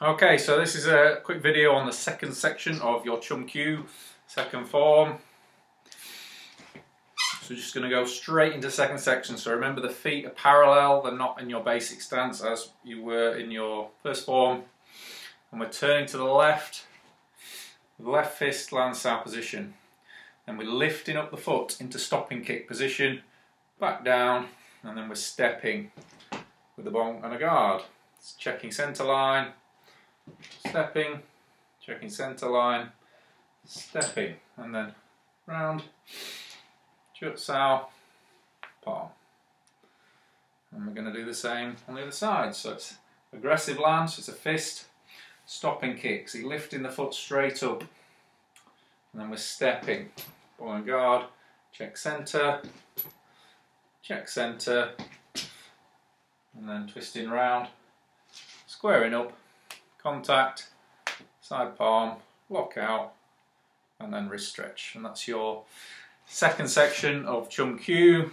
Okay, so this is a quick video on the second section of your Chum Kiu, second form. So we're just going to go straight into second section. So remember the feet are parallel, they're not in your basic stance as you were in your first form. And we're turning to the left, left fist lan sao position. Then we're lifting up the foot into stopping kick position, back down, and then we're stepping with the bong and a guard. It's checking centre line, stepping, checking centre line, stepping, and then round, jut sao, palm. And we're going to do the same on the other side. So it's aggressive lance, it's a fist, stopping kick. So lifting the foot straight up, and then we're stepping, bong and guard, check centre, check centre, and then twisting round, squaring up, contact, side palm, lock out, and then wrist stretch. And that's your second section of Chum Kiu.